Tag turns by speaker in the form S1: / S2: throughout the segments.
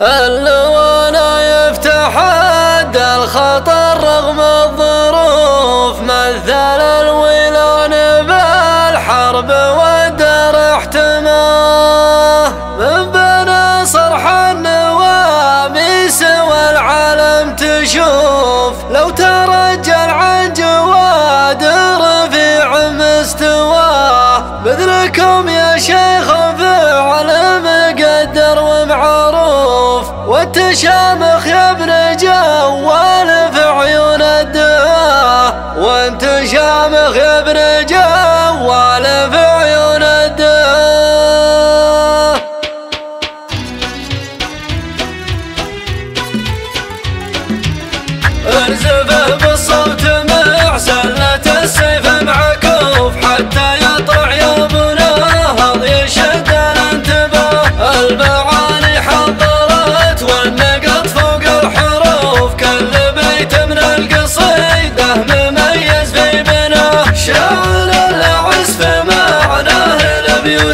S1: اللوانا يفتح حد الخطر رغم الظروف مثل الويلان بالحرب والدار احتماه من بين صرح النواميس والتشامخ يا ابن جوال في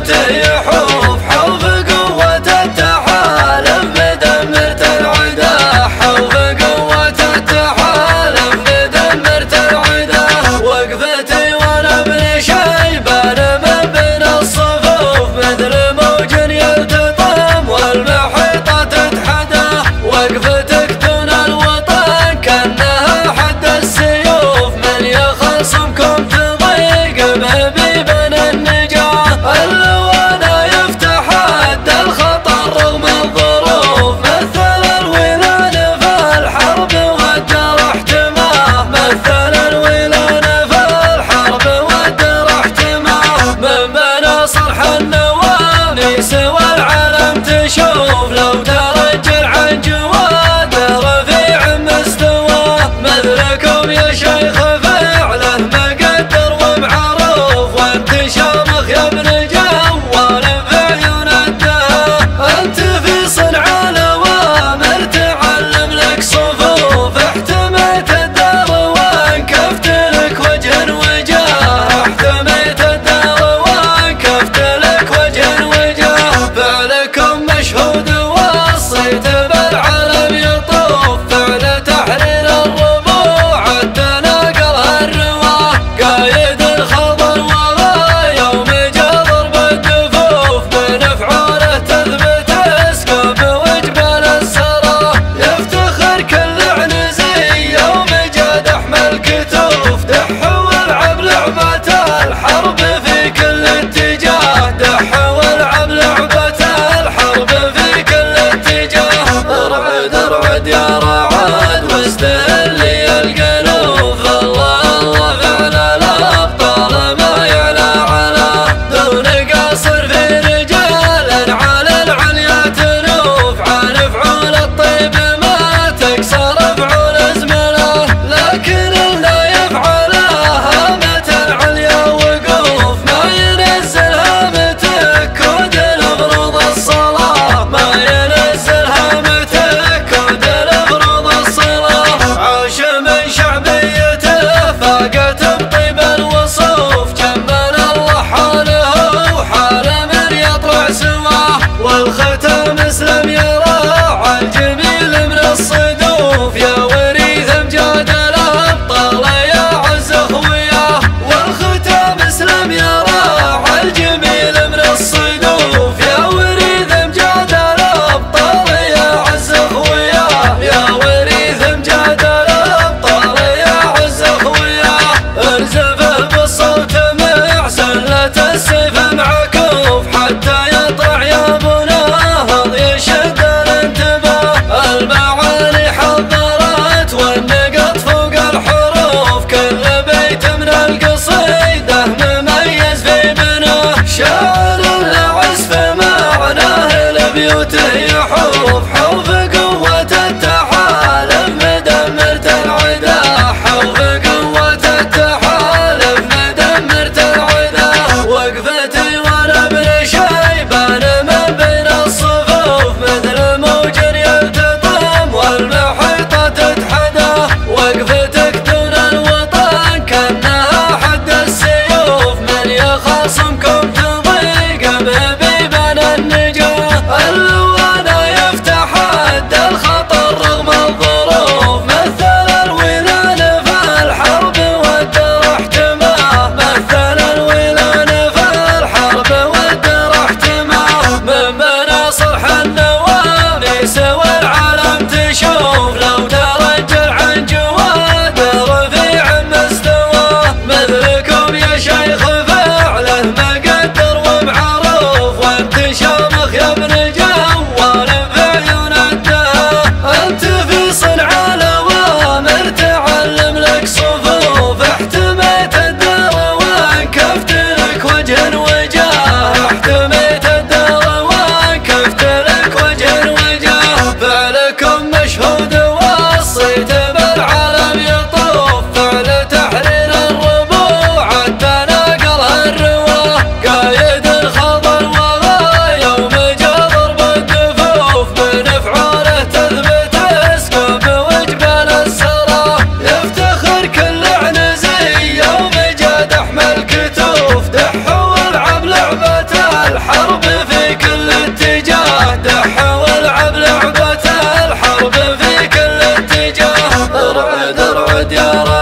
S1: Yeah. درعد يا رعاد ختم اسلم يا راعى الجميل من الصدوف. يا وريث أمجاد الأبطال يا عز اخوياه والختام اسلم يا راعى الجميل من الصدوف. يا وريث أمجاد الأبطال يا عز اخوياه يا وريث أمجاد الأبطال يا عز اخوياه ارزفه بالصوت معسن لا تسف معكوف حتى beauty يا رب